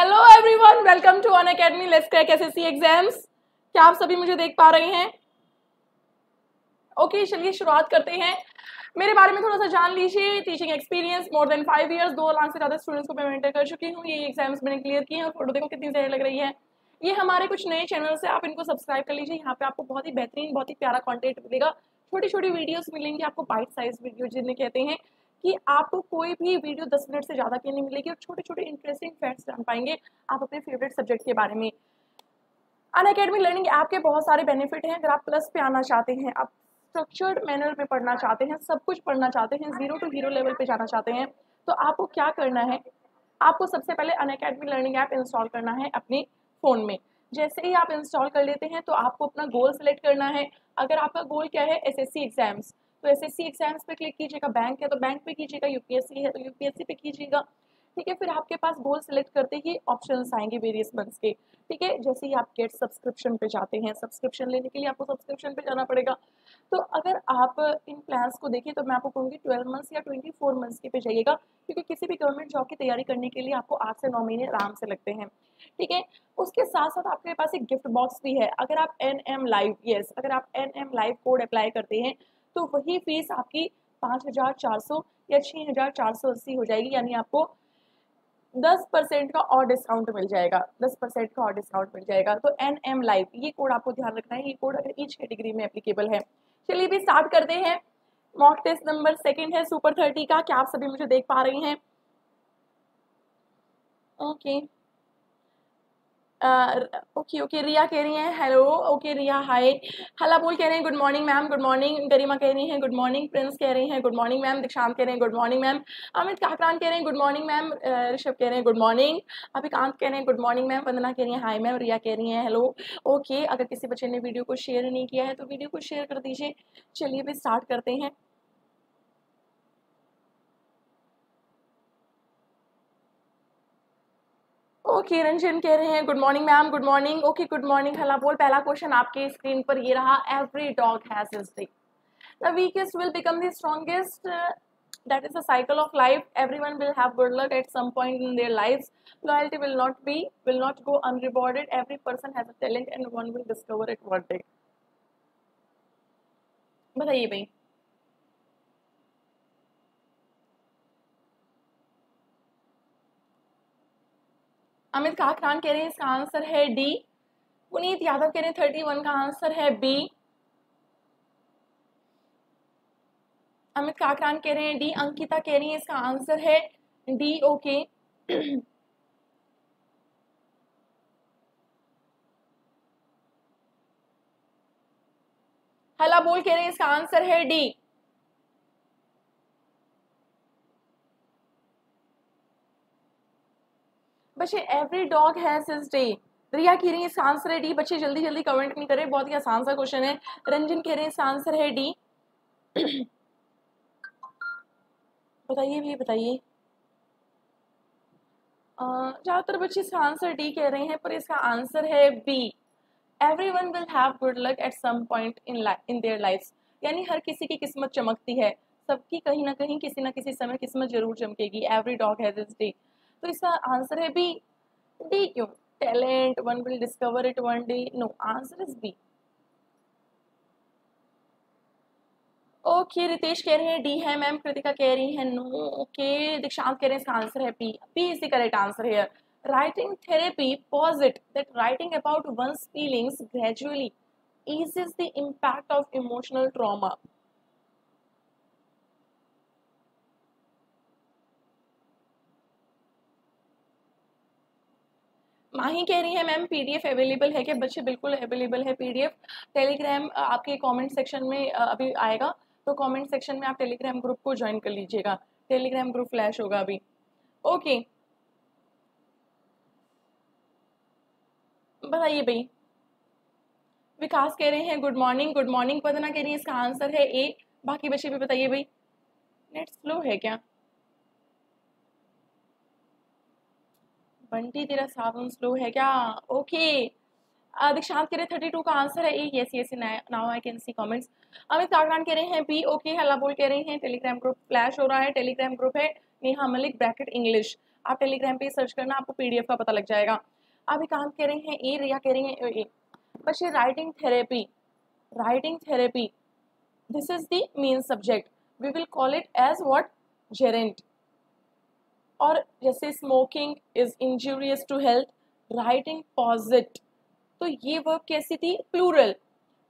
Hello everyone welcome to Unacademy let's crack SSC exams क्या आप सभी मुझे देख पा रहे हैं? ओके चलिए शुरुआत करते हैं। मेरे बारे में थोड़ा सा जान लीजिए। Teaching experience more than five years दो लाख से ज़्यादा स्टूडेंट्स को मैं मेंटर कर चुकी हूँ। ये एग्ज़ाम्स मैंने क्लियर किए हैं और फ़ोटो देखो कितनी देर लग रही है। ये हमारे कुछ नए चैनल्स है आप इनको सब्सक्राइब कर लीजिए। यहाँ पे आपको बहुत ही बेहतरीन, बहुत ही प्यारा कॉन्टेंट मिलेगा। छोटी छोटी वीडियोस मिलेंगी, आपको बाइट साइज़ वीडियो जिन्हें कहते हैं। कि आपको कोई भी वीडियो दस मिनट से ज़्यादा की नहीं मिलेगी और छोटे छोटे इंटरेस्टिंग फैक्ट्स जान पाएँगे आप अपने फेवरेट सब्जेक्ट के बारे में। अन अकेडमी लर्निंग ऐप के बहुत सारे बेनिफिट हैं, अगर आप प्लस पे आना चाहते हैं, आप स्ट्रक्चर्ड मैनर में पढ़ना चाहते हैं, सब कुछ पढ़ना चाहते हैं ज़ीरो टू हीरो लेवल पे जाना चाहते हैं तो आपको क्या करना है? आपको सबसे पहले Unacademy learning app install करना है अपने फ़ोन में। जैसे ही आप इंस्टॉल कर लेते हैं तो आपको अपना गोल सेलेक्ट करना है। अगर आपका गोल क्या है? एसएससी एग्ज़ाम्स तो एसएससी एग्ज़ाम्स पे क्लिक कीजिएगा बैंक है तो बैंक पे कीजिएगा यूपीएससी है तो यूपीएससी पे कीजिएगा। ठीक है, फिर आपके पास गोल सेलेक्ट करते ही ऑप्शन आएँगे वेरियस मंथ्स के। ठीक है, जैसे ही आप गेट सब्सक्रिप्शन पे जाते हैं सब्सक्रिप्शन लेने के लिए आपको सब्सक्रिप्शन पे जाना पड़ेगा। तो अगर आप इन प्लान्स को देखें तो मैं आपको कहूँगी ट्वेल्व मंथ्स या ट्वेंटी फोर मंथ्स के पे जाइएगा, क्योंकि किसी भी गवर्नमेंट जॉब की तैयारी करने के लिए आपको आठ से नौ महीने आराम से लगते हैं। ठीक है, उसके साथ साथ आपके पास एक गिफ्ट बॉक्स भी है। अगर आप एन एम लाइव यस अगर आप N M live code apply करते हैं तो वही फ़ीस आपकी पाँच हज़ार चार सौ या छः हज़ार चार सौ अस्सी हो जाएगी, यानी आपको दस परसेंट का और डिस्काउंट मिल जाएगा। दस परसेंट का और डिस्काउंट मिल जाएगा। तो एन एम लाइव ये कोड आपको ध्यान रखना है। ये कोड अगर ईच कैटेगरी में एप्लीकेबल है। चलिए भी स्टार्ट करते हैं। मॉक टेस्ट नंबर सेकंड है सुपर थर्टी का। क्या आप सभी मुझे देख पा रही हैं? Okay okay. Okay okay, Riya कह रही हैं, हेलो, ओके, रिया, हाय। हला बोल कह रहे हैं, good morning ma'am, good morning. Garima कह रही हैं, गुड मॉर्निंग प्रिंस कह रही हैं, गुड मॉर्निंग मैम। दीक्षांत कह रहे हैं, good morning ma'am. Amit Kakran कह रहे हैं, गुड मॉर्निंग मैम। ऋषभ कह रहे हैं, गुड मॉर्निंग। अभिकांत कह रहे हैं, गुड मॉर्निंग मैम। वंदना कह रही हैं, हाय मैम। रिया कह रही हैं, हेलो। ओके, अगर किसी बच्चे ने वीडियो को शेयर नहीं किया है तो वीडियो को शेयर कर दीजिए। चलिए भी स्टार्ट करते हैं। ओके रंजन कह रहे हैं good morning ma'am good morning okay good morning Halla Bol, पहला क्वेश्चन आपके स्क्रीन पर ये रहा every dog has his thing the weakest will become the strongest that is the cycle of life every one will have good luck at some point in their life loyalty will not be will not go unrewarded every person has a talent and one will discover it word day बताइए भाई। अमित काकरान कह रहे हैं, इसका answer है D. Puneet Yadav कह रहे हैं थर्टी वन का आंसर है बी। अमित काकरान कह रहे हैं, डी। अंकिता कह रही है, इसका आंसर है डी, ओके। हला बोल कह रहे हैं, इसका आंसर है डी। बच्चे every dog has day Riya कह रही है, इसका आंसर है डी बच्चे जल्दी जल्दी कमेंट नहीं करें, बहुत ही आसान सा क्वेश्चन है। रंजन कह रहे हैं, इसका आंसर है डी बताइए भी बताइए। ज़्यादातर बच्चे इसका आंसर डी कह रहे हैं, पर इसका आंसर है B every one will have good luck at some point in in their life यानी हर किसी की किस्मत चमकती है। सबकी कहीं ना कहीं, किसी ना किसी समय किस्मत ज़रूर चमकेगी। Every dog has is day तो इसका आंसर है बी डी क्यों? Talent one will discover it one day no answer is B okay Ritesh कह रहे हैं डी है मैम कृतिका कह रही है नो ओके दीक्षांत कह रहे हैं इसका आंसर है B B is the correct answer है writing therapy posit that writing about one's feelings gradually eases the impact of emotional trauma. Mahi कह रही है, मैम पीडीएफ अवेलेबल है क्या? बच्चे बिल्कुल अवेलेबल है पीडीएफ टेलीग्राम आपके कमेंट सेक्शन में अभी आएगा तो कमेंट सेक्शन में आप टेलीग्राम ग्रुप को ज्वाइन कर लीजिएगा। टेलीग्राम ग्रुप फ्लैश होगा अभी। ओके बताइए भाई। विकास कह रहे हैं गुड मॉर्निंग गुड मॉर्निंग पदना कह रही है, इसका आंसर है ए बाकी बच्चे भी बताइए भाई। नेट स्लो है क्या? बंटी, तेरा सावन स्लो है क्या? ओके दीक्षांत कह रहे थर्टी टू का आंसर है। A yes yes now I can see comments Amit Kagran कह रहे हैं बी ओके हल्ला बोल कह रहे हैं। टेलीग्राम ग्रुप फ्लैश हो रहा है। टेलीग्राम ग्रुप है नेहा मलिक ब्रैकेट इंग्लिश आप टेलीग्राम पे सर्च करना, आपको पीडीएफ का पता लग जाएगा। अभी काम कह रहे हैं, ए, रिया कह रही हैं, ए बच्चे writing therapy writing therapy this is the main subject we will call it as what gerund और जैसे smoking is injurious to health writing posit तो ये वर्ब कैसी थी? प्लूरल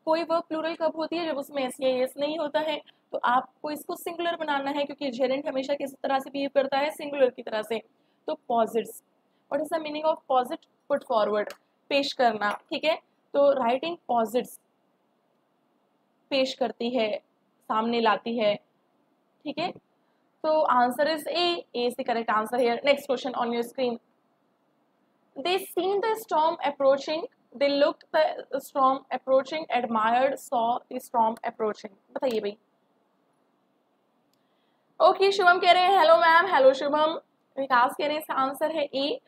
कोई वर्ब प्लूरल कब होती है? जब उसमें एस या एस नहीं होता है। तो आपको इसको सिंगुलर बनाना है, क्योंकि जेरेंट हमेशा किस तरह से बिहेव करता है? सिंगुलर की तरह से। तो posits what is the meaning of posit put forward पेश करना, ठीक है? तो राइटिंग पॉजिट्स पेश करती है, सामने लाती है, ठीक है? तो answer is A is the correct answer here next question on your screen they seen the storm approaching. They looked the storm approaching admired saw the storm approaching. बताइए भाई। ओके okay, शुभम कह रहे हैं hello ma'am hello Shubham. Vikas कह रहे हैं इसका answer है ए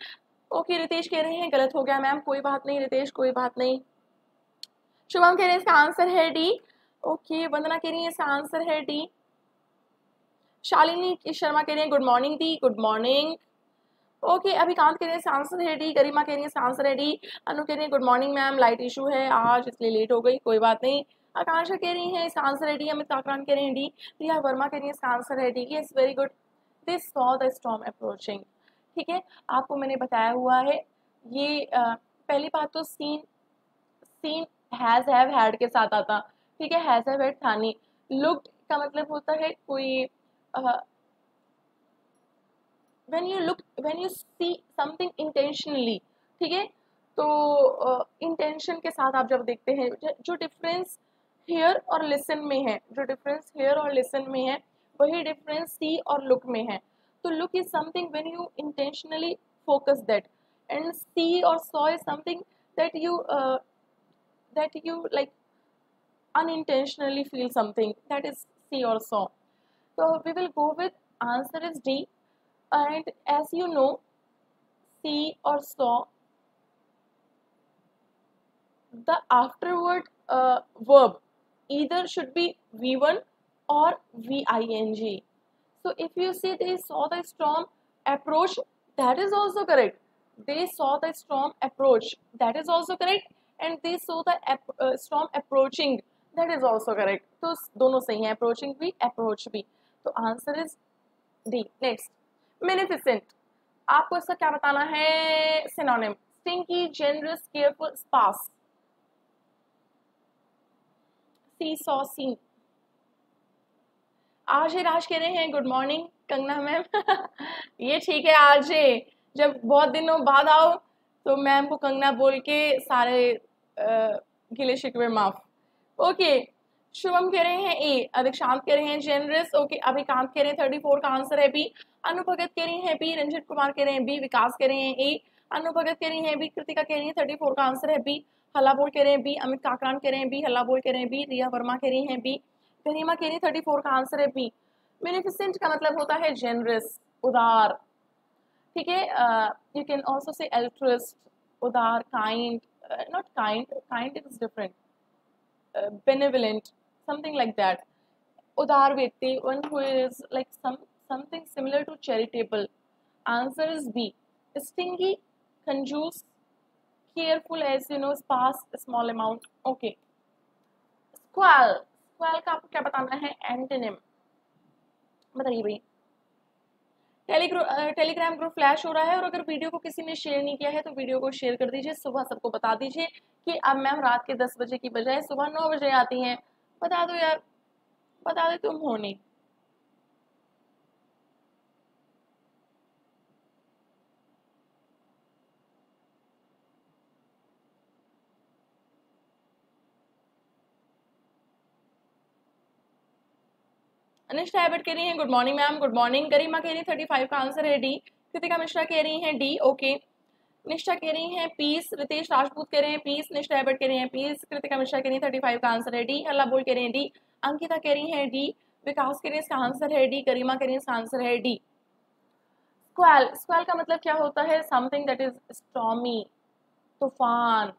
ओके रितेश कह रहे हैं गलत हो गया मैम कोई बात नहीं रितेश कोई बात नहीं. शुभम कह रहे हैं इसका आंसर है डी ओके वंदना कह रही है इसका आंसर है डी शालिनी शर्मा कह रही हैं गुड मॉर्निंग दी गुड मॉर्निंग ओके अभी कांत कह रहे हैं आंसर रेडी गरिमा कह रही है आंसर रेडी अनु कह रही है good morning ma'am light issue है आज इसलिए लेट हो गई कोई बात नहीं. आकांक्षा कह रही है इसका रेडी अमित काकरान कह रहे हैं डी रिया वर्मा कह रही है इसका ready D very good this saw the storm approaching ठीक है आपको मैंने बताया हुआ है ये आ, पहली बात तो seen seen has have had के साथ आता। ठीक है हैज़ हैव हैड था नहीं। लुक्ड का मतलब होता है कोई when you look when you see something intentionally ठीक है? तो इंटेंशन uh, के साथ आप जब देखते हैं जो डिफरेंस हेयर और लिसन में है जो डिफरेंस हेयर और लिसन में है वही डिफरेंस सी और लुक में है। तो look is something when you intentionally focus that and see और saw is something that you that you like unintentionally feel something that is see or saw so we will go with answer is d and as you know see or saw the afterword uh, verb either should be v1 or ving so if you say they saw the storm approach that is also correct they saw the storm approach that is also correct and they saw the uh, storm approaching that is also correct तो दोनों सही हैं approaching भी approach भी तो answer is D. Next. मेनिफिसेंट आपको इसका क्या बताना है? सिनोनिम स्टिंकी जेनरस केयरफुल स्पास सी आज राज कह रहे हैं गुड मॉर्निंग कंगना मैम ये ठीक है आज जब बहुत दिनों बाद आओ तो मैम को कंगना बोल के सारे गिले शिकवे माफ़। ओके शुभम कह रहे हैं ए अधिक शांत कह रहे हैं जेनरस ओके अभी कांत कह रहे हैं थर्टी फोर का आंसर है बी अनुभगत कह रही हैं बी रंजित कुमार कह रहे हैं बी विकास कह रहे हैं ए अनुभगत कह रही हैं बी कृतिका कह रही है थर्टी फोर का आंसर है बी हल्ला बोल कह रहे हैं बी अमित काकरान कह रहे हैं बी हल्ला बोल कह रहे हैं बी रिया वर्मा कह रही हैं बी गरिमा कह रही है थर्टी फोर का आंसर है बी बेनिफिसेंट का मतलब होता है जेनरस उदार ठीक है यू कैन ऑल्सो से एल्ट्रिस्ट उदार kind not kind kind is different benevolent something like that उदार व्यक्ति one who is like some something similar to charitable. Answer is B. Stingy, conjuice, careful as you know, sparse, small amount. Okay. Squall. Squall का आपको क्या बताना है antonym बताइए भाई Telegram group flash हो रहा है और अगर वीडियो को किसी ने शेयर नहीं किया है तो वीडियो को शेयर कर दीजिए सुबह सबको बता दीजिए कि अब मैम रात के दस बजे की बजाय सुबह नौ बजे आती हैं बता दो यार। बता दे तुम हो नहीं। अनिष्ठा कह रही हैं, good morning ma'am, good morning. Karima कह रही है थर्टी फाइव का आंसर है डी। कृतिका मिश्रा कह रही हैं, डी, ओके। निष्ठा कह रही हैं, पीस रितेश राजपूत कह रहे हैं, पीस निष्ठा हैबट कह रही हैं, पीस कृतिका मिश्रा कह रही है थर्टी फाइव का आंसर है, डी अल्लाह बोल कह रही है, डी अंकिता कह रही है, डी विकास कह रही है, इसका आंसर है, डी गरिमा कह रही है, इसका आंसर है, डी। स्क्वाल स्क्वाल का मतलब क्या होता है? समथिंग दैट इज़ स्टॉमी तूफ़ान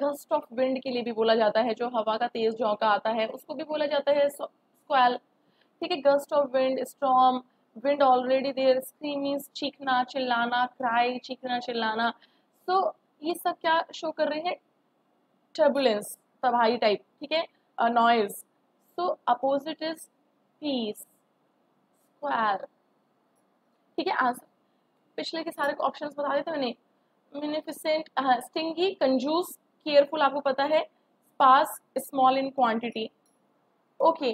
गस्ट ऑफ़ विंड के लिए भी बोला जाता है, जो हवा का तेज झोंका आता है, उसको भी बोला जाता है स्क्वाल। ठीक है gust of wind storm wind already there scream means चीखना चिल्लाना क्राई चीखना चिल्लाना। So, ये सब क्या शो कर रहे हैं? टर्बुलेंस तबाही टाइप ठीक है? Noise so opposite is peace square ठीक है? आंसर पिछले के सारे ऑप्शंस बता देते मैंने। मिनिफिसेंट स्टिंगी कंजूस केयरफुल आपको पता है sparse small in quantity okay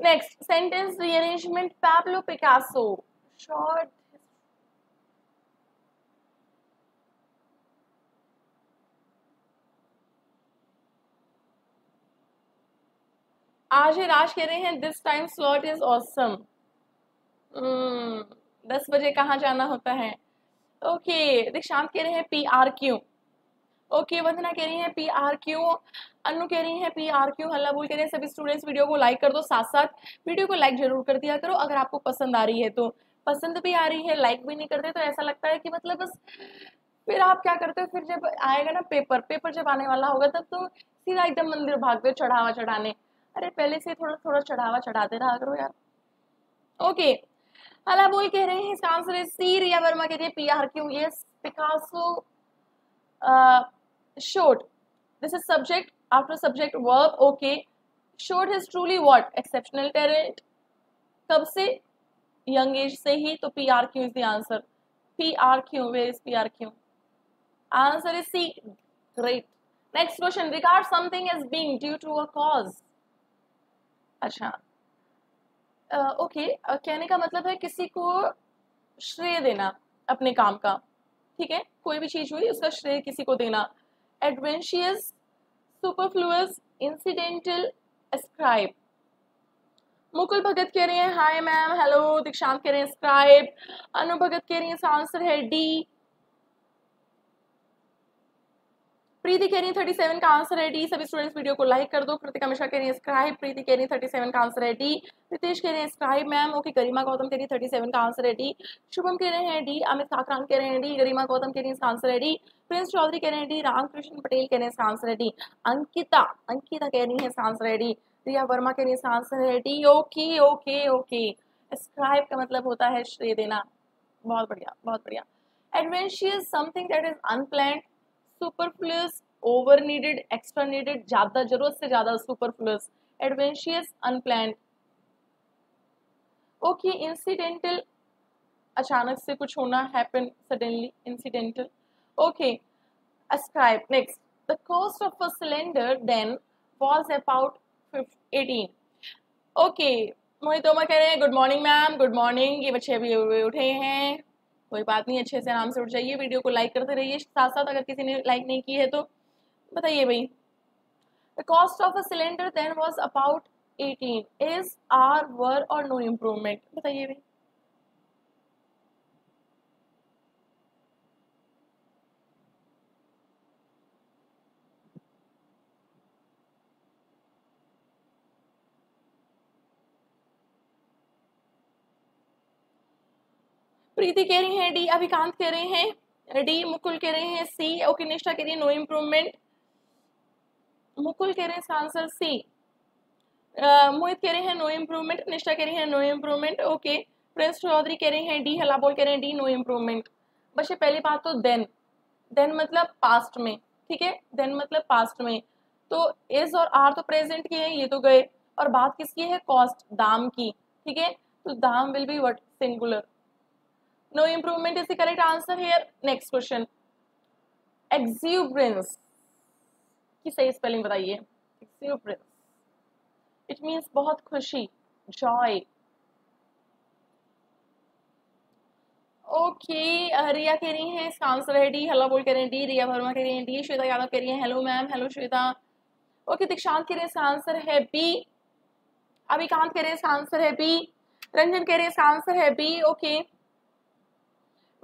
next sentence rearrangement Pablo Picasso short आज राज कह रहे हैं this time slot is awesome दस बजे कहाँ जाना होता है? ओके okay, दीक्षांत कह रहे हैं P R Q okay Vandana कह रही है पी आर क्यू अनु कह रही है पी आर क्यू हल्ला बोल कह रहे हैं, सभी स्टूडेंट्स वीडियो को लाइक कर दो साथ साथ वीडियो को लाइक ज़रूर कर दिया करो, अगर आपको पसंद आ रही है तो। पसंद भी आ रही है लाइक भी नहीं करते तो ऐसा लगता है कि मतलब बस फिर आप क्या करते हो, फिर जब आएगा ना पेपर पेपर जब आने वाला होगा तब तो सीधा एकदम मंदिर भागते चढ़ावा चढ़ाने। अरे, पहले से थोड़ा थोड़ा चढ़ावा चढ़ाते रहा करो यार। ओके हला बोल कह रहे हैं इसका आंसर है सी रिया वर्मा कह रही है P R Q yes Picasso verb okay shot is truly what exceptional talent कब से? यंग एज से ही तो P R Q is the answer P R Q way is P R Q answer is C great next question regard something is being due to a cause अच्छा. Okay कहने का मतलब है किसी को श्रेय देना अपने काम का. ठीक है? कोई भी चीज़ हुई, उसका श्रेय किसी को देना. Adventitious superfluous, incidental, ascribe. Mukul Bhagat कह रहे हैं हाय मैम हेलो दीक्षांत कह रहे हैं स्क्राइब अनु भगत कह रही है आंसर है डी प्रीति कह रही है थर्टी सेवन का आंसर है डी सभी स्टूडेंट्स वीडियो को लाइक कर दो। कृतिका मिश्रा कह रही है स्क्राइब प्रीति कह रही है थर्टी सेवन का आंसर है डी रितेश कह रहे हैं scribe ma'am okay Garima Gautam कह रही है थर्टी सेवन का आंसर है डी शुभम कह रहे हैं डी अमित काकरान कह रहे हैं डी गरिमा गौतम कह रही है इसका आंसर है डी प्रिंस चौधरी कह रहे हैं डी रामकृष्ण पटेल कह रहे हैं इसका आंसर है डी अंकिता अंकिता कह रही है इसका आंसर है डी रिया वर्मा कह रही है इसका आंसर है D okay okay okay scribe का मतलब होता है श्रेय देना। बहुत बढ़िया बहुत बढ़िया। Adventitious something that is unplanned superfluous over needed extra needed ज़्यादा ज़रूरत से ज़्यादा superfluous adventitious unplanned okay incidental अचानक से कुछ होना happen suddenly incidental okay ascribe, next. The cost of a cylinder then was about 18 okay Mohit Tomar कह रहे हैं good morning ma'am good morning ये बच्चे अभी उठे हैं। कोई बात नहीं, अच्छे से आराम से उठ जाइए वीडियो को लाइक करते रहिए। साथ साथ अगर किसी ने लाइक नहीं की है तो बताइए भाई। The cost of a cylinder then was about 18 is are were और नो इम्प्रूवमेंट बताइए भाई। प्रीति कह रही है, डी अभिकांत कह रहे हैं, डी मुकुल कह रहे हैं, सी ओके निष्ठा कह रही है, नो इम्प्रूवमेंट। मुकुल कह रहे हैं इसका आंसर सी मोहित कह रहे हैं, नो इम्प्रूवमेंट, निष्ठा कह रही है, no improvement, okay. Prince Chaudhary कह रहे हैं, डी हला बोल कह रहे हैं, डी नो इम्प्रूवमेंट। ये पहली बात तो देन देन मतलब पास्ट में, ठीक है? देन मतलब पास्ट में। तो इज़ और आर तो प्रेजेंट की हैं, ये तो गए। और बात किसकी है? कॉस्ट दाम की, ठीक है? तो दाम will be what singular no improvement is the correct answer here next question exuberance की सही स्पेलिंग बताइए इट मीन्स बहुत खुशी जॉय ओके रिया कह रही है इसका आंसर है डी हेलो बोल कह रहे हैं डी रिया वर्मा कह रही है डी श्वेता यादव कह रही है hello ma'am hello Shweta okay Dikshant कह रहे हैं इसका आंसर है बी अभिकांत कह रहे हैं इसका आंसर है बी रंजन कह रहे हैं इसका आंसर है बी ओके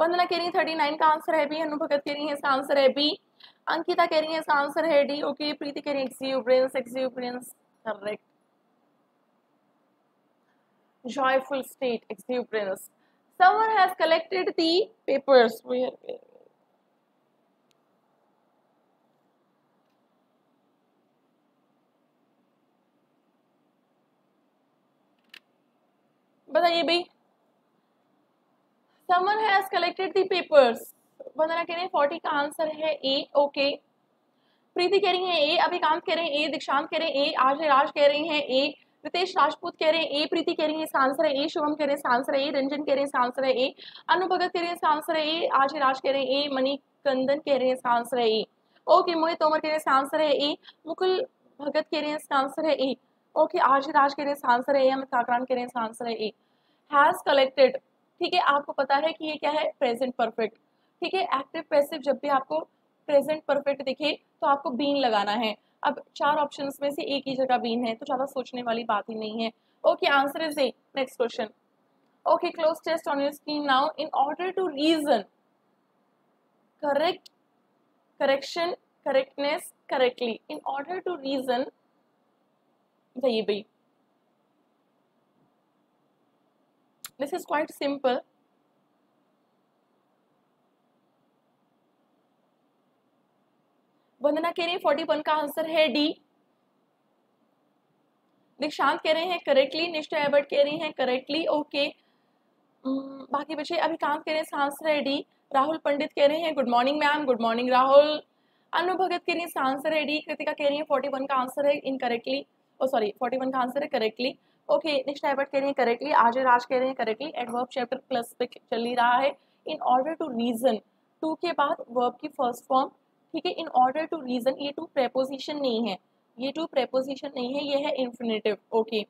वंदना कह रही है थर्टी नाइन का आंसर है बी अनुभगत कह रही है, इसका आंसर है बी अंकिता कह रही है, इसका आंसर है डी ओके प्रीति कह रही है exuberance exuberance correct joyful state exuberance someone has collected the papers. Where बताइए भाई Suman has collected the papers Vandana कह रहे हैं फोर्टी का आंसर है ए ओके प्रीति कह रही है ए अभिकांत कह रहे हैं ए दीक्षांत कह रहे हैं ए आज राज कह रही हैं ए रितेश राजपूत कह रहे हैं ए प्रीति कह रही है इसका आंसर है ए शुभम कह रहे हैं इसका आंसर है ए रंजन कह रहे हैं इसका आंसर है ए अनुभगत कह रहे हैं इसका आंसर है ए आज राज कह रहे हैं ए मणि कंदन कह रहे हैं इसका आंसर है ए ओके मोहित तोमर कह रहे हैं इसका आंसर है ए मुकुल भगत कह रहे हैं इसका आंसर है ए ओके आज राज कह रहे हैं इसका आंसर है ए अमित काकरान कह रहे हैं इसका आंसर है ए हैज़ कलेक्टेड ठीक है, आपको पता है कि ये क्या है? प्रेजेंट परफेक्ट ठीक है एक्टिव पैसिव जब भी आपको प्रेजेंट परफेक्ट दिखे तो आपको बीन लगाना है। अब चार ऑप्शन में से एक ही जगह बीन है तो ज़्यादा सोचने वाली बात ही नहीं है। Okay answer is A next question okay cloze test on your screen now in order to reason correct correction correctness correctly in order to reason बताइए भाई। This is quite simple Vandana कह रही है फोर्टी वन का answer है D Dikshant कह रहे हैं करेक्टली निष्ठा एवर्ट कह रही हैं करेक्टली ओके बाकी बच्चे अभी काम कह रहे हैं आंसर है डी राहुल पंडित कह रहे हैं good morning ma'am good morning Rahul. Anu Bhagat कह रही है आंसर है डी कृतिका कह रही है फोर्टी वन का आंसर है incorrectly oh sorry forty one का आंसर है करेक्टली ओके नेक्स्ट एबर्ट कह रहे हैं करेक्टली आज राज कह रहे हैं करेक्टली एडवर्ब चैप्टर प्लस पे चल ही रहा है। In order to reason to के बाद वर्ब की फ़र्स्ट फॉर्म ठीक है? इन ऑर्डर टू रीजन ये टू प्रेपोजिशन नहीं है। ये टू प्रेपोजिशन नहीं है, ये है इन्फिनेटिव ओके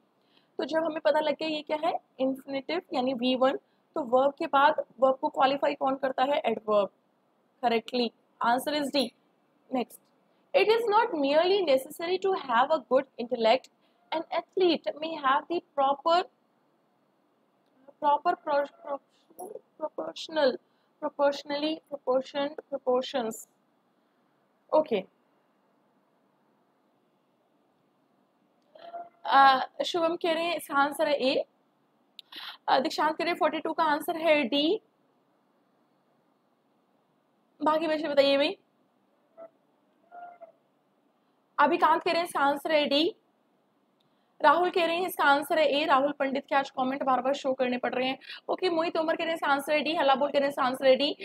तो जब हमें पता लग गया ये क्या है? इन्फिनेटिव यानी वी वन तो वर्ब के बाद वर्ब को क्वालिफाई कौन करता है? Adverb correctly answer is D next it is not merely necessary to have a good intellect an athlete may have the proper proper proportional, proportionally proportioned proportions. Okay Shubham कह रहे हैं, इसका answer है ए दीक्षांत कह रहे हैं फोर्टी टू का आंसर है डी बाकी बच्चे बताइए भाई। अभी कांत कह रहे हैं, इसका आंसर है डी राहुल कह रहे हैं, इसका आंसर है ए, राहुल पंडित के आज कमेंट बार बार शो करने पड़ रहे हैं। ओके, मोहित उमर कह रहे हैं, इसका आंसर है डी, हला बोल कह रहे हैं, इसका आंसर है डी।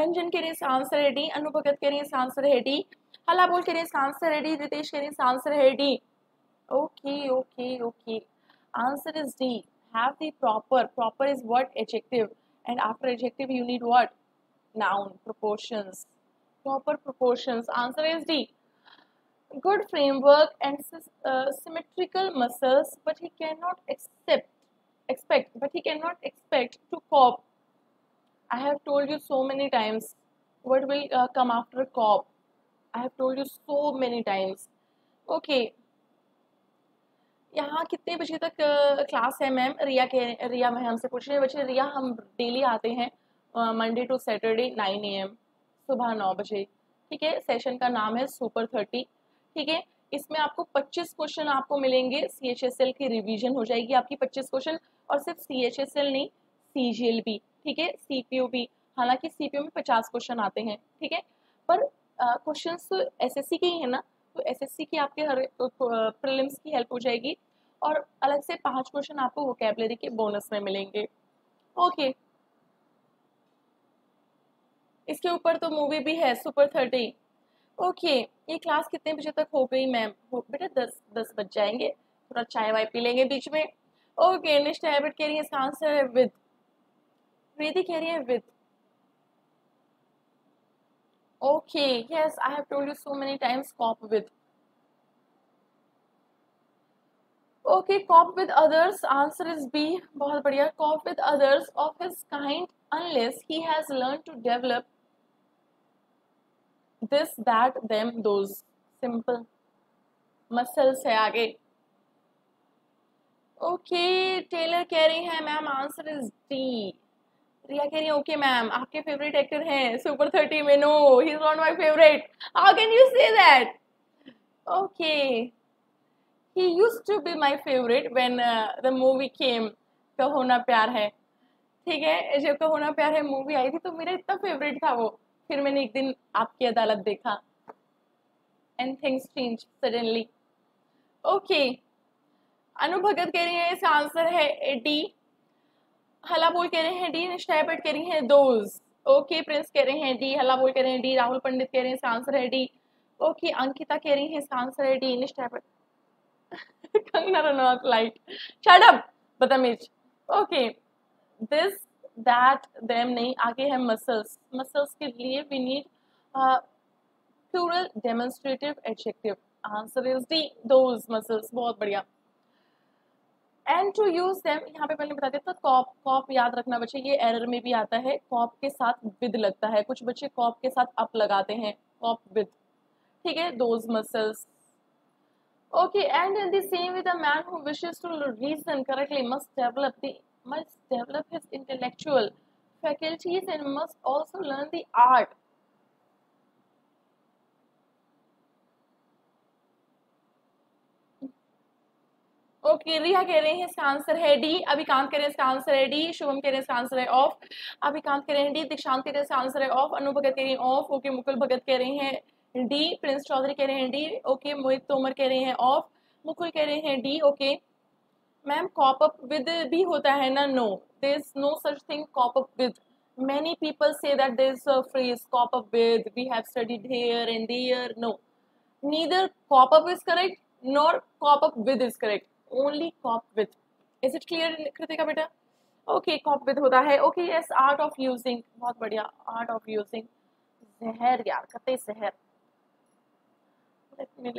रंजन के लिए आंसर है डी, अनु भगत के लिए आंसर है डी। हला बोल के लिए आंसर है डी, रितेश कह के लिए आंसर है D. Okay okay okay. Answer is D have the proper proper is what adjective and after adjective you need what noun proportions. Proper proportions. Answer is d. good framework and uh, symmetrical muscles but he cannot accept expect but he cannot expect to cope I have told you so many times what will uh, come after COP. I have told you so many times. Okay. यहाँ कितने बजे तक class है ma'am रिया के रिया मैं हमसे पूछ रही है बच्चे रिया हम डेली आते हैं Monday to Saturday nine A M सुबह नौ बजे ठीक है सेशन का नाम है सुपर थर्टी ठीक है? इसमें आपको 25 क्वेश्चन आपको मिलेंगे। सी एच एस एल की रिविजन हो जाएगी आपकी 25 क्वेश्चन और सिर्फ़ सी एच एस एल नहीं सी जी एल भी, ठीक है? सीपीओ भी। हालाँकि सीपीओ में पचास क्वेश्चन आते हैं, ठीक है? पर क्वेश्चन तो एस एस सी के ही है ना? तो एस एस सी की आपके हर प्रीलिम्स की हेल्प हो जाएगी और अलग से पाँच क्वेश्चन आपको वोकेबलरी के बोनस में मिलेंगे। ओके इसके ऊपर तो मूवी भी है सुपर थर्टी ओके ये क्लास कितने बजे तक हो गई मैम बेटा दस दस बज जाएँगे। थोड़ा चाय वाय पी लेंगे बीच में। ओके निश्ट हैबिट कह रही है आंसर है विद प्रीति कह रही है with okay yes I have told you so many times cope with okay cope with others answer is B बहुत बढ़िया। Cope with others of his kind unless he has learn to develop this, that, them, those. Simple. Muscles है आगे. Okay Taylor कह रही है ma'am answer is D Riya कह रही है ओके मैम आपके फेवरेट एक्टर हैं सुपर थर्टी में no he is not my favourite how can you say that okay he used to be my favourite when the movie came Kaho Naa Pyaar है ठीक है जब कहो ना प्यार है मूवी आई थी तो मेरा इतना फेवरेट था वो फिर मैंने एक दिन आपकी अदालत देखा। And things change suddenly okay Anu Bhagat कह रही है इसका आंसर है डी हला बोल कह रहे हैं डी निष्ठापट कह रही हैं दोज ओके प्रिंस कह रहे हैं डी हला बोल कह रहे हैं डी राहुल पंडित कह रहे हैं इसका आंसर है डी ओके अंकिता कह रही है इसका आंसर है D निष्ठापट Kangana Ranaut light shut up बदतमीज. ओके दिस दैट देम नहीं, आगे है मसल्स मसल्स के लिए we need plural demonstrative adjective answer is D those muscles बहुत बढ़िया. एंड टू यूज़ देम यहाँ पे पहले बता देता कॉप कॉप याद रखना बच्चे, ये एरर में भी आता है, कॉप के साथ विद लगता है. कुछ बच्चे कॉप के साथ अप लगाते हैं, कॉप विद. ठीक है those muscles okay, and in the same way, the man who wishes to reason correctly must develop the must develop his intellectual faculties and must also learn the art okay Riya कह रहे हैं इसका answer है D Abhikant कह रहे हैं इसका answer है डी शुभम कह रहे हैं इसका आंसर है ऑफ़ अभिकांत कह रहे हैं डी दीक्षांत कह रहे हैं इसका आंसर है ऑफ़ अनु भगत कह रही हैं ऑफ़ ओके मुकुल भगत कह रहे हैं डी प्रिंस चौधरी कह रहे हैं डी ओके मोहित तोमर कह रहे हैं ऑफ़ मुकुल कह रहे हैं D okay ma'am cope up with भी होता है ना no there is no such thing cope up with many people say that there is phrase cope up with we have studied here and there no neither cope up is correct nor cope up with is correct only cope with is it clear Kritika बेटा? Okay cope with होता है. Okay yes art of using बहुत बढ़िया. Art of using जहर यार, कते जहर. Let me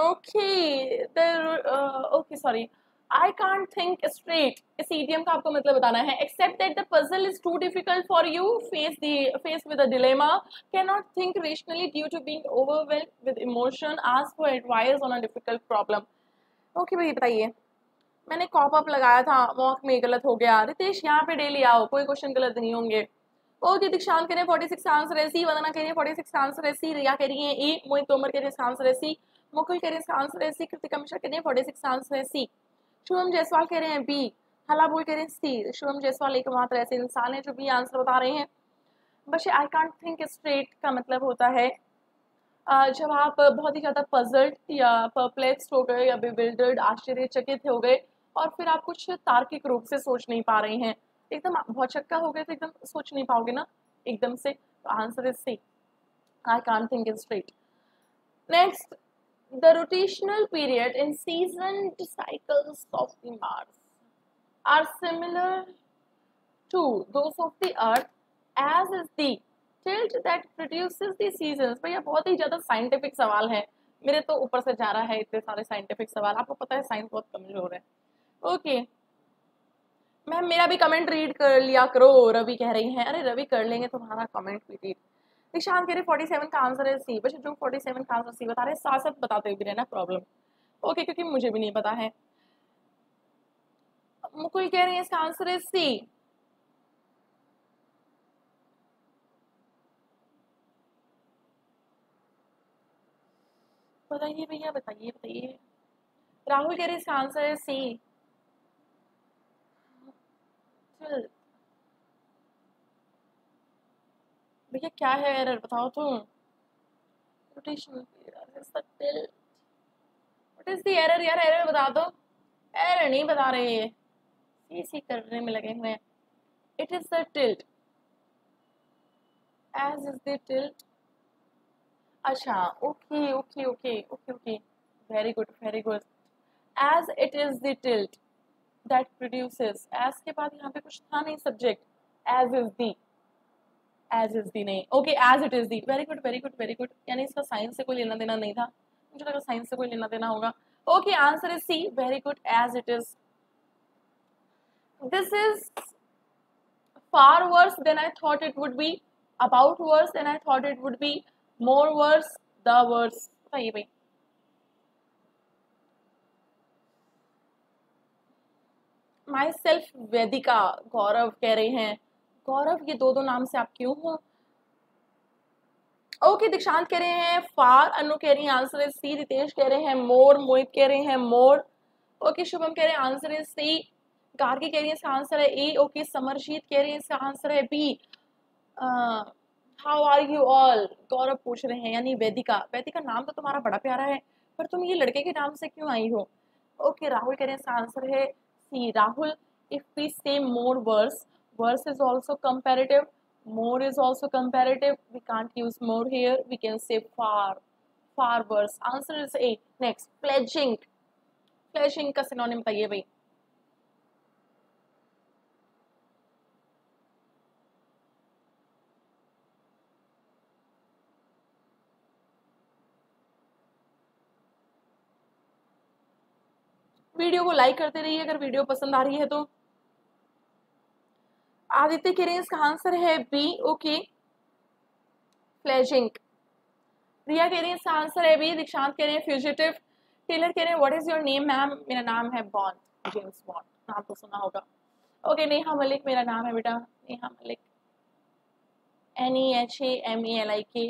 okay there uh, okay sorry I can't think straight इस idiom का आपको मतलब बताना है except that the puzzle is too difficult for you face the face with a dilemma cannot think rationally due to being overwhelmed with emotion ask for advice on a difficult problem okay भाई बताइए मैंने cope up लगाया था mock में गलत हो गया रितेश यहाँ पे डेली आओ कोई क्वेश्चन गलत नहीं होंगे ओके दीक्षांत कह रहे हैं फोर्टी सिक्स आंसर है सी वंदना कह रही है फोर्टी सिक्स आंसर है सी रिया कह रही है ए मोहित तोमर कह रहे हैं आंसर है सी मुकुल कह रहे हैं, इसका आंसर है सी कृतिका मिश्रा कह रही है फोर्टी सिक्स आंसर है सी शुभम जायसवाल कह रहे हैं बी हला बोल कह रहे हैं सी शुभम जायसवाल एकमात्र ऐसे इंसान है जो बी आंसर बता रहे हैं। बच्चे आई कांट थिंक स्ट्रेट का मतलब होता है जब आप बहुत ही ज़्यादा पजल्ड या परप्लेक्सड हो गए या बिल्डर्ड आश्चर्यचकित हो गए और फिर आप कुछ तार्किक रूप से सोच नहीं पा रहे हैं। एकदम बहुत चक्का हो गए तो एकदम सोच नहीं पाओगे ना, एकदम से answer is C I can't think in straight next the rotational period in seasoned cycles of the Mars are similar to those of the Earth as is the tilt that produces the seasons भैया बहुत ही ज़्यादा scientific सवाल है मेरे तो ऊपर से जा रहा है इतने सारे साइंटिफिक सवाल आपको पता है साइंस बहुत कमज़ोर है ओके मैम मेरा भी कमेंट रीड कर लिया करो रवि कह रही हैं अरे रवि कर लेंगे तुम्हारा कमेंट भी रीड निशान कह रहे फोर्टी सेवन का आंसर है सी बच्चे जो फोर्टी सेवन का आंसर सी बता रहे साथ साथ बताते हुए रहना प्रॉब्लम ओके क्योंकि मुझे भी नहीं पता है। मुकुल कह रही है इसका आंसर है सी बताइए भैया, बताइए बताइए। राहुल कह रहे इसका आंसर है सी भैया क्या है एरर बताओ तुम rotational what is the error यार एरर बता दो। एरर नहीं बता रहे सी सी करने में लगे हुए हैं। It is the tilt age is the tilt अच्छा okay okay okay okay okay very good very good age it is the tilt that produces age के बाद यहाँ पे कुछ था नहीं subject age is the age is the नहीं okay age it is the very good very good very good यानी इसका साइंस से कोई लेना देना नहीं था। मुझे लगा साइंस से कोई लेना देना होगा। Okay answer is C very good age it is this is far worse than I thought it would be, about worse than I thought it would be, more worse, the worse. बताइए भाई। My self वेदिका गौरव कह रहे हैं। गौरव, ये दो दो नाम से आप क्यों हो? ओके, दीक्षांत कह रहे हैं, फार, अनु कह रही हैं, आंसर है सी, रितेश कह रहे हैं, मोर, मोहित कह रहे हैं, मोर। ओके, शुभम कह रहे हैं, आंसर है सी। गार्गी कह रही है, इसका आंसर है ए। ओके समरजीत कह रही है, इसका आंसर है B. How are you all Gaurav पूछ रहे हैं, यानी वेदिका। वेदिका नाम तो तुम्हारा बड़ा प्यारा है, पर तुम ये लड़के के नाम से क्यों आई हो? ओके, राहुल कह रहे हैं, इसका आंसर है सी। Rahul if we say more worse worse is also comparative more is also comparative we can't use more here we can say far far worse answer is A next pleasing pleasing का synonym बताइए भाई. Video को like करते रहिए, अगर video पसंद आ रही है तो। आदित्य कह रहे हैं इसका आंसर है बी, ओके। फ्लैजिंग रिया कह रही है इसका आंसर है बी, दीक्षांत कह रहे हैं फ्यूजिटिव टेलर कह रहे हैं what is your name ma'am मेरा नाम है बॉन्ड जेम्स बॉन्ड नाम तो सुना होगा। ओके नेहा मलिक मेरा नाम है बेटा। Neha Malik. N E H A M E L I K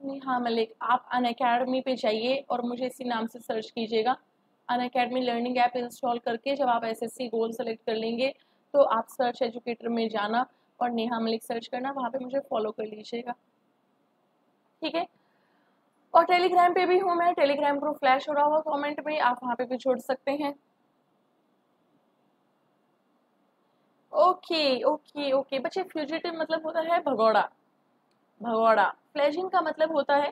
Neha Malik, आप अन अकेडमी पे जाइए और मुझे इसी नाम से सर्च कीजिएगा। Unacademy learning app install करके जब आप S S C goal select कर लेंगे तो आप सर्च एजुकेटर में जाना और नेहा मलिक सर्च करना वहाँ पे मुझे फॉलो कर लीजिएगा। ठीक है? और टेलीग्राम पे भी हूँ मैं टेलीग्राम ग्रुप फ्लैश हो रहा होगा कमेंट में आप वहाँ पे भी छोड़ सकते हैं। ओके ओके ओके बच्चे फ्यूजिटिव मतलब होता है भगौड़ा। भगोड़ा। फ्लैशिंग का मतलब होता है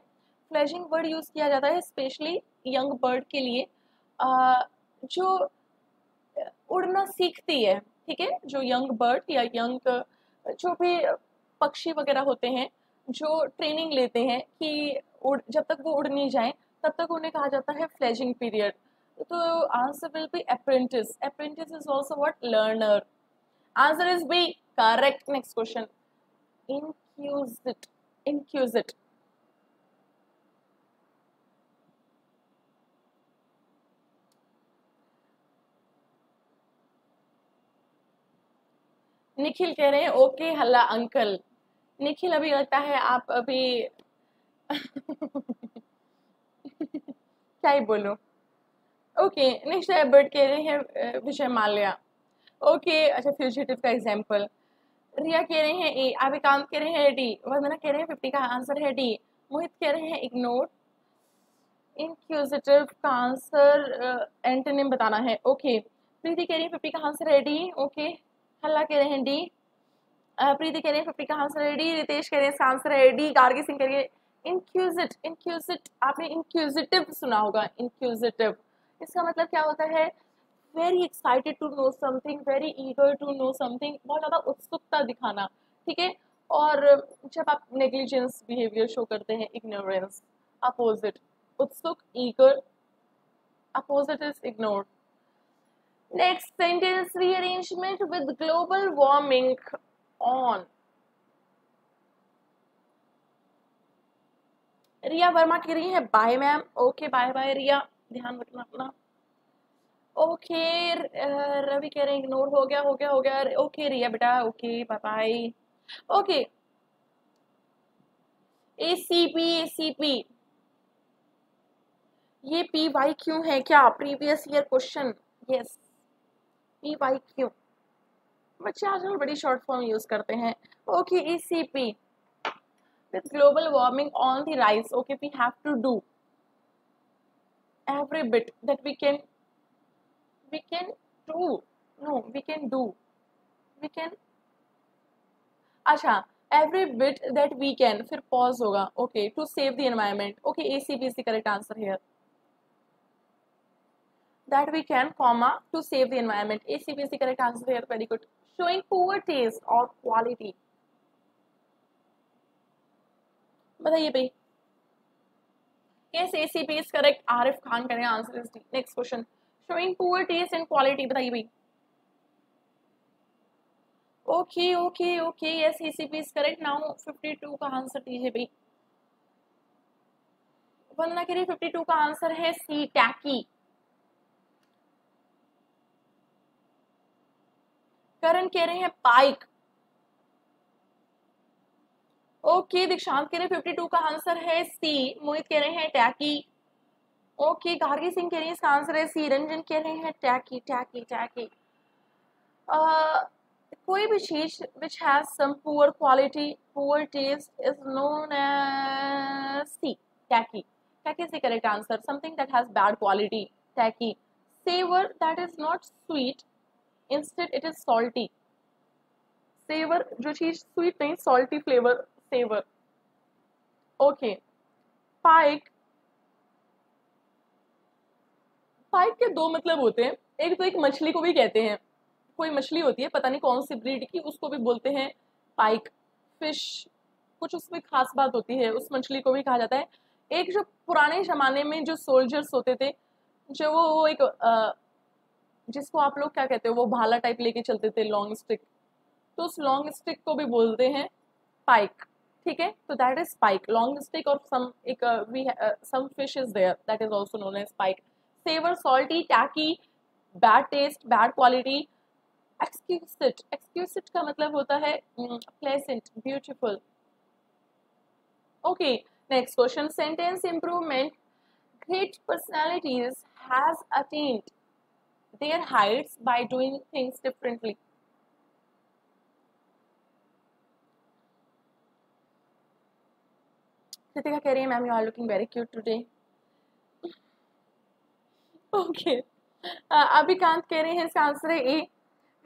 फ्लैशिंग वर्ड यूज़ किया जाता है स्पेशली यंग बर्ड के लिए। आ, जो उड़ना सीखती है ठीक है, जो यंग बर्ड या यंग जो भी पक्षी वगैरह होते हैं, जो ट्रेनिंग लेते हैं कि उड़, जब तक वो उड़ नहीं जाए, तब तक उन्हें कहा जाता है फ्लैजिंग पीरियड तो answer will be apprentice apprentice is also what learner answer is B correct next question inquisitive inquisitive Nikhil कह रहे हैं, ओके, हल्ला अंकल। निखिल, अभी लगता है आप अभी क्या ही बोलूँ। ओके नेक्स्ट बर्ड कह रहे हैं विजय माल्या। ओके अच्छा फ्यूजिटिव का एग्जांपल रिया कह रहे हैं, ए, आविकांत कह रहे हैं डी वंदना कह रहे हैं फिफ्टी का आंसर है डी मोहित कह रहे हैं इग्नोर इनक्यूजिटिव का आंसर एंटोनिम बताना है। ओके, प्रीति कह रही है फिफ्टी का आंसर है डी ओके हल्ला कह रहे हैं डी। प्रीति कह रहे हैं फिफ्टी का आंसर है डी, रितेश कह रहे हैं इसका आंसर है डी, गार्गी सिंह कह रही है इनक्यूजिट इनक्यूजिट आपने इनक्यूजिटिव सुना होगा इनक्यूजिटिव इसका मतलब क्या होता है? Very excited to know something very eager to know something बहुत ज़्यादा उत्सुकता दिखाना, ठीक है? और जब आप नेग्लिजेंस बिहेवियर शो करते हैं इग्नोरेंस अपोजिट उत्सुक eager opposite is ignored Next sentence, rearrangement with global warming on. Riya Varma कह रही है bye ma'am okay bye bye Riya. ध्यान रखना अपना. ओके रवि कह रहे हैं इग्नोर हो गया हो गया हो गया. ओके रिया बेटा okay bye bye okay A C P A C P ये पी वाई क्यों है? क्या previous year question yes E Y Q बच्चे आजकल बड़ी शॉर्ट फॉर्म यूज़ करते हैं। Okay A C P with global warming on the rise okay we have to do every bit that we can we can do no we can do we can अच्छा every bit that we can फिर pause होगा okay to save the environment okay A C P is the correct answer here that we can comma to save the environment acp is the correct answer here very good showing poor taste or quality बताइए भाई yes acp is correct arif khan करें answer is D. next question showing poor taste and quality बताइए भाई okay okay okay yes ACP is correct now 52 का answer दीजिए भाई वंदना के लिए 52 का आंसर है सी टैकी करण कह रहे हैं पाइक। ओके, दीक्षांत कह रहे हैं फिफ्टी टू का आंसर है सी। मोहित कह रहे हैं टैकी। ओके, गार्गी सिंह कह रही है इसका आंसर है सी। रंजन कह रहे हैं टैकी टैकी टैकी। कोई भी चीज़ which has some poor quality poor taste is known as C tacky. Tacky is the correct answer something that has bad quality tacky. Savour that is not sweet instead it is salty savour जो चीज़ sweet नहीं salty flavour savour okay pike pike के दो मतलब होते हैं। एक तो एक मछली को भी कहते हैं। कोई मछली होती है पता नहीं कौन सी ब्रीड की उसको भी बोलते हैं पाइक फ़िश कुछ उसमें खास बात होती है उस मछली को भी कहा जाता है। एक जो पुराने ज़माने में जो सोल्जर्स होते थे जो वो वो एक आ, जिसको आप लोग क्या कहते हो, वो भाला टाइप लेके चलते थे लॉन्ग स्टिक तो उस लॉन्ग स्टिक को भी बोलते हैं पाइक ठीक है? तो that is spike long stick और सम एक we some fish is there that is also known as spike savour salty tacky bad taste bad quality exquisite exquisite का मतलब होता है pleasant beautiful okay next question sentence improvement great personalities has attained. Their heights by doing things differently. Kritika कह रही है ma'am you are looking very cute today okay Abhikant कह रहे हैं, इसका आंसर है ए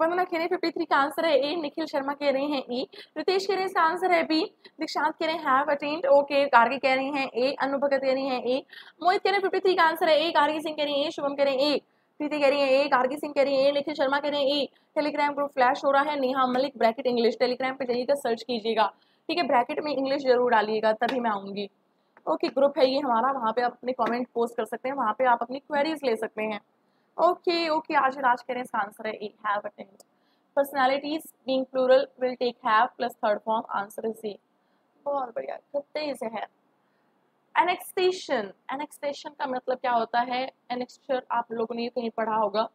वंदना कह रहे हैं फिफ्टी थ्री का आंसर है ए निखिल शर्मा कह रहे हैं ए रितेश कह रहे हैं, इसका आंसर है बी दीक्षांत कह रहे हैं हैव अटेंड ओके गार्गी कह रही हैं ए अनुभगत कह रही हैं ए मोहित कह रहे हैं फिफ्टी थ्री का आंसर है ए गार्गी सिंह कह रही हैं ए शुभम कह रहे हैं ए प्रीति कह रही है, ए गार्गी सिंह कह रही है, ए, निखिल शर्मा कह रहे हैं, ए, टेलीग्राम ग्रुप फ्लैश हो रहा है, Neha Malik, bracket English, Telegram पे जाइएगा, सर्च कीजिएगा, ठीक है, ब्रैकेट में इंग्लिश ज़रूर डालिएगा, तभी मैं आऊँगी। ओके, ग्रुप है ये हमारा, वहाँ पे आप अपने कमेंट पोस्ट कर सकते हैं, वहाँ पे आप अपनी क्वेरीज ले सकते हैं। ओके ओके, आज राज करें इसका आंसर है, A have personalities being plural will take have plus third form answer is A बहुत बढ़िया, कितने इसे है। एनेक्सटेशन एनेक्सटेशन का मतलब क्या होता है? एनेक्सचर आप लोगों ने कहीं पढ़ा होगा।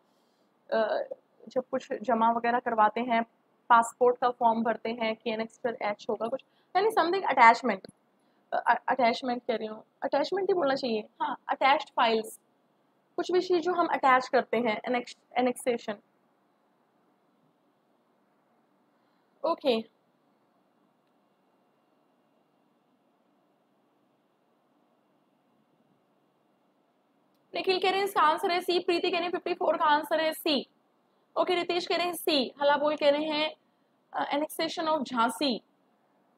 जब कुछ जमा वगैरह करवाते हैं पासपोर्ट का फॉर्म भरते हैं कि एनेक्सचर एच होगा कुछ। यानी समथिंग अटैचमेंट अटैचमेंट कह रही हूँ। अटैचमेंट ही बोलना चाहिए। हाँ अटैच्ड फाइल्स कुछ भी चीज़ जो हम अटैच करते हैं एनेक्सेशन ओके निखिल कह रहे हैं इसका आंसर है सी प्रीति कह रहे हैं फिफ्टी फोर का आंसर है सी ओके रितेश कह रहे हैं सी हला बोल कह रहे हैं annexation of Jhansi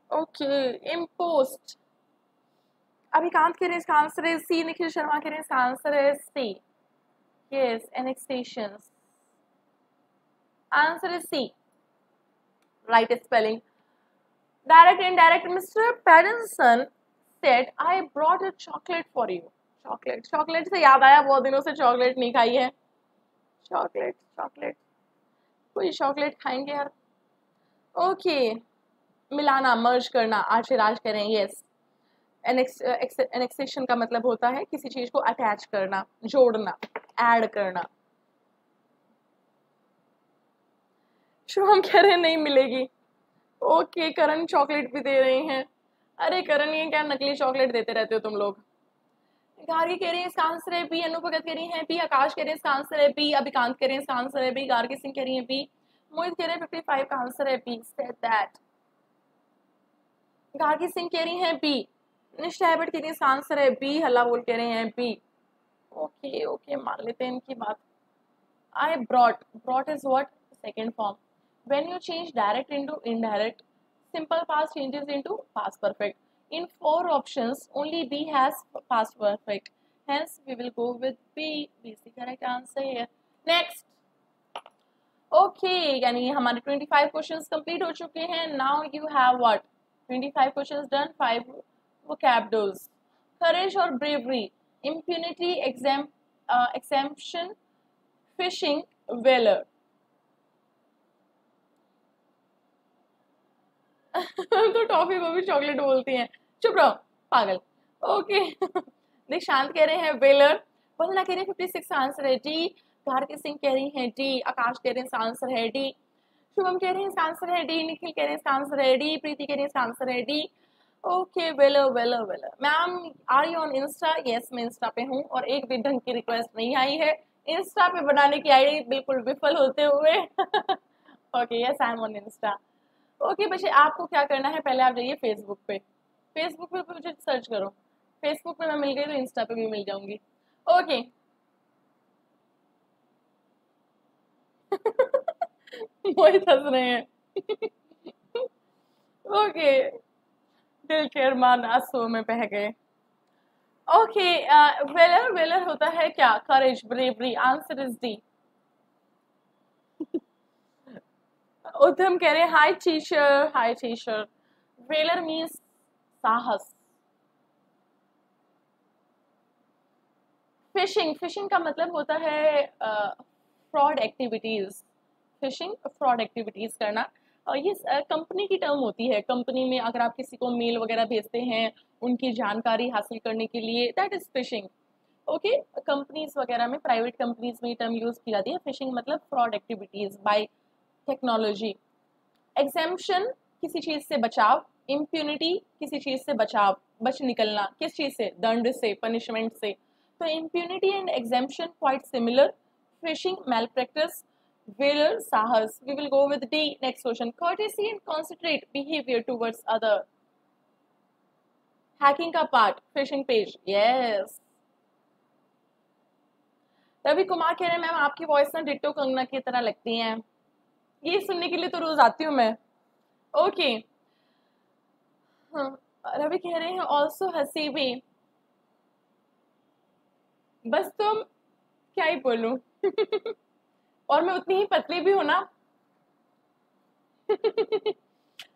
okay impost Abhikant कह रहे हैं इसका आंसर है सी निखिल शर्मा कह रहे हैं इसका आंसर है C yes annexation answer is C. Right spelling. Direct indirect. Mr. Pattinson said, I brought a chocolate for you. Chocolate chocolate से याद आया बहुत दिनों से चॉकलेट नहीं खाई है। चॉकलेट चॉकलेट कोई चॉकलेट खाएँगे यार? ओके मिलाना मर्ज करना आशीर्वाद करें यस एनेक्सेशन का मतलब होता है किसी चीज़ को अटैच करना जोड़ना ऐड करना। शुभम कह रहे नहीं मिलेगी। ओके करण चॉकलेट भी दे रहे हैं। अरे करण ये क्या नकली चॉकलेट देते रहते हो तुम लोग? गार्गी कह रहे हैं, इसका आंसर है बी अनुपगत कह रही है बी आकाश कह रहे हैं, इसका आंसर है बी अभिकांत कह रहे हैं, इसका आंसर है बी गार्गी सिंह कह रही है बी मोहित कह रहे हैं फिफ्टी फाइव का आंसर है B set that Gargi Singh कह रही है बी निष्ठा हैबिट कह रही है, इसका आंसर है बी हल्ला बोल कह रहे हैं बी ओके ओके मान लेते हैं इनकी बात. I brought brought is what second form when you change direct into indirect, simple past changes into past perfect. In four options only b has past perfect hence we will go with b b is the correct answer here next okay यानी हमारे 25 questions complete हो चुके हैं now you have what 25 questions done 5 vocabularies courage or bravery impunity exam uh, exemption fishing valor तो toffee को भी chocolate बोलती हैं। चुप रहो, पागल। ओके। दीक्षांत कह रहे हैं, वेलर। वंदना कह रहे हैं फिफ्टी सिक्स आंसर है। डी भारती सिंह कह रही हैं डी आकाश कह रहे हैं आंसर है डी शुभम कह रहे हैं, इसका आंसर है डी निखिल कह रहे हैं, इसका आंसर है डी प्रीति कह रही है, इसका आंसर है D okay, valour valour valour. Ma'am are you on insta yes मैं इंस्टा पे हूँ और एक भी ढंग की रिक्वेस्ट नहीं आई है। इंस्टा पे बनाने की आईडी बिल्कुल विफल होते हुए। Okay yes I am on insta okay, बच्चे, आपको क्या करना है? पहले आप जाइए फेसबुक पे। फेसबुक पे मुझे सर्च करो। फेसबुक पे मैं मिल गई तो इंस्टा पे भी मिल जाऊँगी। ओके। मोहित हंस रहे हैं। ओके। दिल के अरमान आँसू में बह गए। ओके वेलर वेलर होता है क्या? Courage bravery answer is D Uddham कह रहे hi teacher hi teacher valour means साहस. फिशिंग फिशिंग का मतलब होता है fraud activities phishing fraud activities करना. और ये कंपनी की टर्म होती है. कंपनी में अगर आप किसी को मेल वगैरह भेजते हैं, उनकी जानकारी हासिल करने के लिए that is phishing okay companies वगैरह में प्राइवेट कंपनीज़ में टर्म यूज़ की जाती है. फिशिंग मतलब फ्रॉड एक्टिविटीज़ बाय टेक्नोलॉजी एग्जामेशन किसी चीज़ से बचाव. इम्प्यूनिटी किसी चीज़ से बचाव. बच निकलना, किस चीज़ से? दंड से पनिशमेंट से. तो impunity and exemption quite similar phishing mail practice valor sahas. We will go with d, next question. Courtesy and considerate behavior towards other. Hacking का part phishing page. Yes. Ravi Kumar कह रहे हैं, ma'am, आपकी voice ना ditto Kangana की तरह लगती है. ये सुनने के लिए तो रोज आती हूँ मैं। ओके हाँ रवि कह रहे हैं ऑल्सो हसी भी। बस तुम क्या ही बोलूँ। और मैं उतनी ही पतली भी हूँ ना।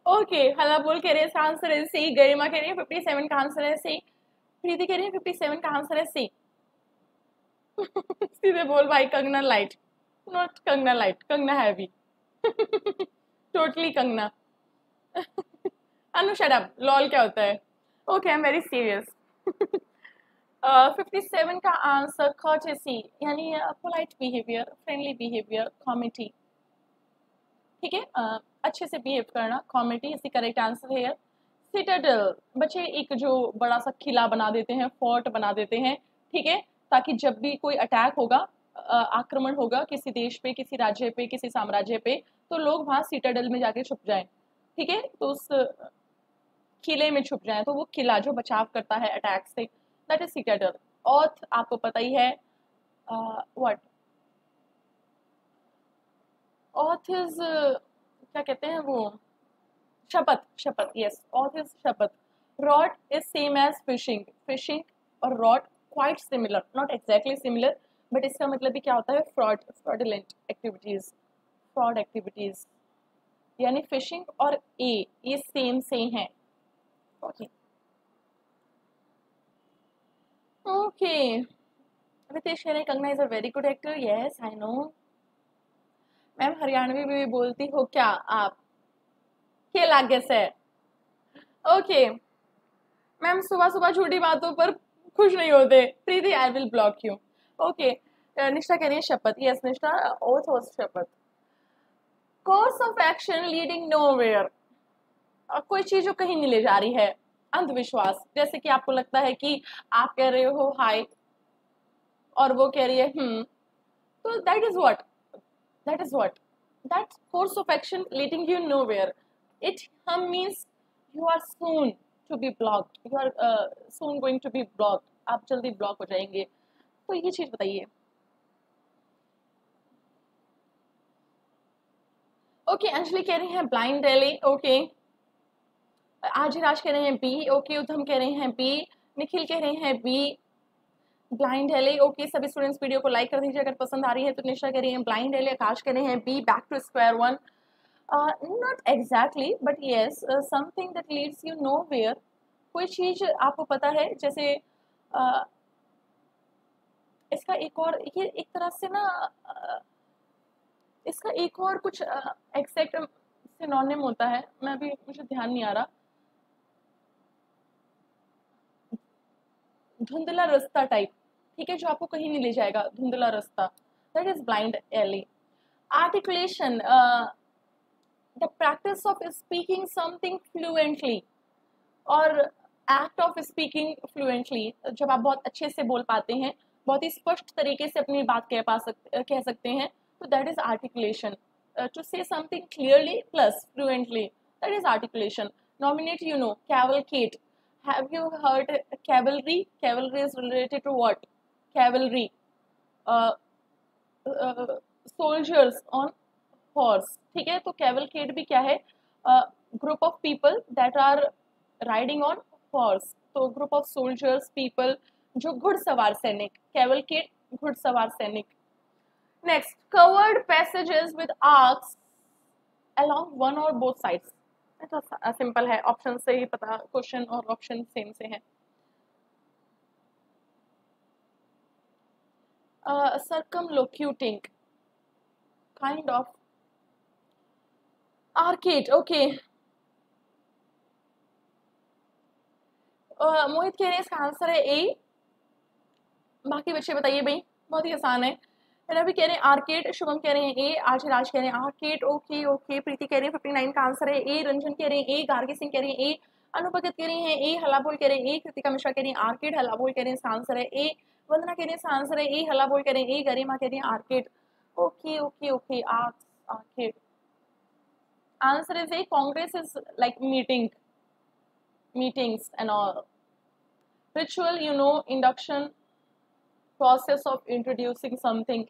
ओके हला बोल कह रहे हैं आंसर है सी गरिमा कह रही है फिफ्टी सेवन का आंसर है सी प्रीति कह रही है फिफ्टी सेवन का आंसर है सी सीधे बोल, भाई Kangana light not Kangana light Kangana heavy totally Kangana. Anu shut up lol क्या होता है? Okay I am very serious fifty seven का आंसर courtesy यानी polite behaviour friendly behaviour comedy ठीक है? Uh, अच्छे से बिहेव करना कॉमेडी इसी करेक्ट आंसर है सिटाडल बच्चे एक जो बड़ा सा किला बना देते हैं फोर्ट बना देते हैं ठीक है? ताकि जब भी कोई अटैक होगा आक्रमण होगा किसी देश पे, किसी राज्य पे, किसी साम्राज्य पे तो लोग वहाँ सिटाडल में जाके छुप जाएँ। ठीक है? तो उस किले में छुप जाएँ तो वो किला जो बचाव करता है attack say that is citadel. Oath आपको पता ही है व्हाट oath इज़ क्या कहते हैं वो? शपथ शपथ यस oath इज़ शपथ. Rort is same as phishing phishing और rort quite similar not exactly similar but इसका मतलब भी क्या होता है fraud fraudulent activities fraud activities यानी फिशिंग और ए ये सेम सेम है okay okay. Okay. Ritesh Khanna Kangna is a very good actor. Yes, I know. Ma'am Haryanvi भी बोलती हो क्या आप के लागे से ओके मैम सुबह सुबह छोटी बातों पर खुश नहीं होते Preeti I will block you okay Nishtha कह रही है शपथ यस निष्ठा ओथ हो शपथ course of action leading nowhere कोई चीज़ जो कहीं नहीं ले जा रही है. अंधविश्वास. जैसे कि आपको लगता है कि आप कह रहे हो हाय और वो कह रही है हम्म तो that is what that is what that course of action leading you nowhere it um means you are soon to be blocked you are soon going to be blocked आप जल्दी ब्लॉक हो जाएँगे. तो ये चीज़ बताइए। ओके अंजलि कह रही है ब्लाइंड डेली ओके। आज राज कह रहे हैं बी ओके। उधम कह रहे हैं बी निखिल कह रहे हैं बी ब्लाइंड हेले ओके। सभी स्टूडेंट्स वीडियो को लाइक कर दीजिए अगर पसंद आ रही है तो निशा कह रही है ब्लाइंड हेले आकाश कह रहे हैं B back to square one not exactly but yes something that leads you nowhere कोई चीज़ आपको पता है? जैसे uh, इसका एक और ये एक तरह से ना इसका एक और कुछ uh, सिनोनिम होता है। मैं अभी मुझे ध्यान नहीं आ रहा। धुंधला रास्ता टाइप ठीक है जो आपको कहीं नहीं ले जाएगा धुंधला रास्ता। That is blind alley articulation the practice of speaking something fluently और एक्ट ऑफ़ स्पीकिंग फ्लुएंटली जब आप बहुत अच्छे से बोल पाते हैं बहुत ही स्पष्ट तरीके से अपनी बात कह पा सकते कह सकते हैं। तो that is articulation to say something clearly plus fluently that is articulation nominate you know cavalcade have you heard cavalry cavalry is related to what cavalry soldiers on horse ठीक है? तो कैवल केट भी क्या है? Group of people that are riding on horse तो group of soldiers people जो घुड़सवार सैनिक केवल के घुड़सवार सैनिक। Next covered passages with arcs along one और बोथ साइड्स सिंपल है ऑप्शन से ही पता क्वेश्चन और ऑप्शन सेम से है। Circumlocuting kind of arcade okay Mohit कह रहे हैं, इसका आंसर है ए बाकी बच्चे बताइए भाई बहुत ही आसान है रवि कह रहे हैं आर्केट शुभम कह रहे हैं ए आज राज कह रहे हैं आर्केट ओके ओके प्रीति कह रही है फिफ्टी नाइन का आंसर है ए रंजन कह रहे हैं ए गार्गी सिंह कह रहे हैं ए अनुपगत कह रहे हैं ए हलाबोल कह रहे हैं ए कृतिका मिश्रा कह रही है आर्केट हलाबोल कह रहे हैं इसका आंसर है ए वंदना कह रही है इसका आंसर है ए हलाबोल कह रहे हैं ए गरिमा कह रही है arcade okay okay okay arcade answer is a congress is like meeting meetings and all ritual you know induction process of introducing something.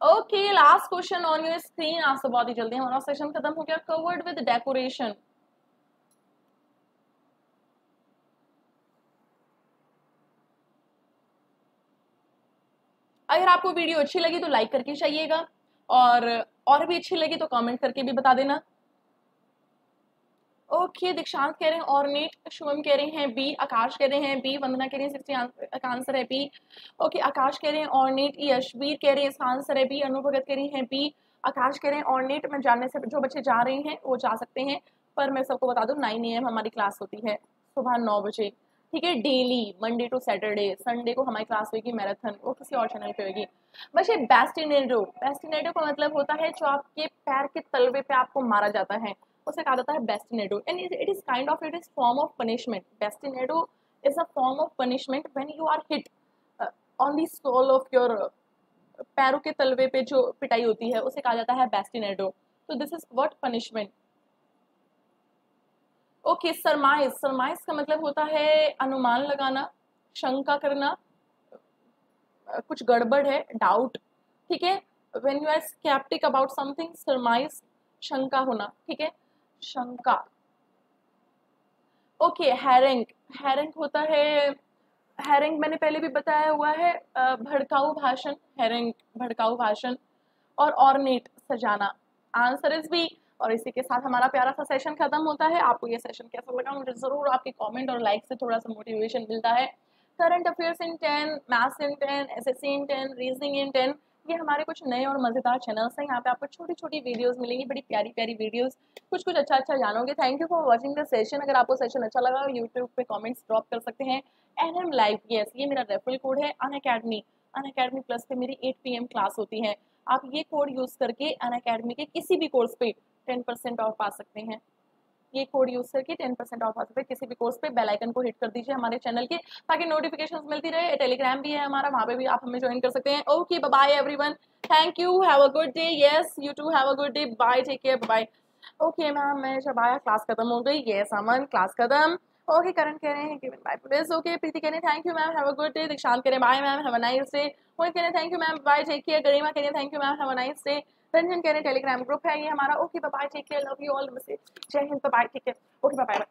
Okay last question on your screen आज तो बहुत ही जल्दी हमारा सेशन खत्म हो गया. कवर्ड विद डेकोरेशन अगर आपको वीडियो अच्छी लगी तो लाइक करके चाहिएगा और और भी अच्छी लगी तो कमेंट करके भी बता देना. ओके, दीक्षांत कह रहे हैं, और नीट शुभम कह रहे हैं बी आकाश कह रहे हैं बी वंदना कह रहे हैं सिक्सटी का आंसर है बी ओके, आकाश कह रहे हैं, और नीट, यशवीर कह रहे हैं, इसका आंसर है बी अनुभगत कह रही हैं बी आकाश कह रहे हैं, और नीट, में जानने से, जो बच्चे जा रहे हैं, वो जा सकते हैं, पर मैं सबको बता दूँ नाइन ए हमारी क्लास होती है, सुबह नौ बजे। ठीक है daily Monday to Saturday Sunday को हमारी क्लास होगी मैराथन वो किसी और चैनल पे होगी। बस ये बेस्टिनेडो बेस्टिनेडो का मतलब होता है, जो आपके पैर के तलवे पे आपको मारा जाता है। उसे कहा जाता है bastinado and it is kind of it is form of punishment bastinado is a form of punishment when you are hit on the sole of your पैरों के तलवे पे जो पिटाई होती है, उसे कहा जाता है बेस्टिनेडो तो this is what punishment okay surmise surmise का मतलब होता है अनुमान लगाना, शंका करना कुछ गड़बड़ है डाउट ठीक है? When you are skeptic about something surmise शंका होना. ठीक है? शंका। Okay, herring. हैरिंग होता है, हैरिंग मैंने पहले भी बताया हुआ है भड़काऊ भाषण, हैरिंग, भड़काऊ भाषण और ऑर्नेट सजाना। Answer is B. और इसी के साथ हमारा प्यारा सा सेशन खत्म होता है। आपको ये सेशन कैसा लगा मुझे ज़रूर आपके कमेंट और लाइक से थोड़ा सा मोटिवेशन मिलता है। Current affairs in ten, maths in ten S in ten, reasoning in ten ये हमारे कुछ नए और मज़ेदार चैनल्स हैं। यहाँ पे आपको छोटी छोटी वीडियोस मिलेंगी, बड़ी प्यारी प्यारी वीडियोस कुछ कुछ अच्छा अच्छा जानोगे। Thank you for watching the session अगर आपको सेशन अच्छा लगा यूट्यूब पे कमेंट्स ड्रॉप कर सकते हैं। एन एम लाइव यस ये मेरा रेफरल कोड है Unacademy Unacademy plus पे मेरी एट पी क्लास होती है। आप ये कोड यूज़ करके अन के किसी भी कोर्स पे टेन परसेंट ऑफ़ पा सकते हैं। ये कोड यूज़ करके टेन परसेंट ऑफ़ हैं। किसी भी कोर्स पे बेल आइकन को हिट कर दीजिए हमारे चैनल के, ताकि नोटिफिकेशन मिलती रहे। टेलीग्राम भी है हमारा, वहाँ पे भी आप हमें ज्वाइन कर सकते हैं। Okay bye everyone thank you have a good day yes you too have a good day bye take care bye okay ma'am मैं जब आया क्लास खत्म हो गई। यस अमन क्लास खत्म. ओके करण कह रहे हैं given bye please okay Preeti कह रहे हैं thank you ma'am have a good day Dikshant कह रहे हैं bye ma'am have a nice day Mohit कह रहे हैं thank you ma'am bye take care Garima कह रहे हैं thank you ma'am have a nice day Ranjan कह रहे हैं टेलीग्राम ग्रुप है, ये हमारा। Okay bye take care love you all जय Hind bye take care okay bye bye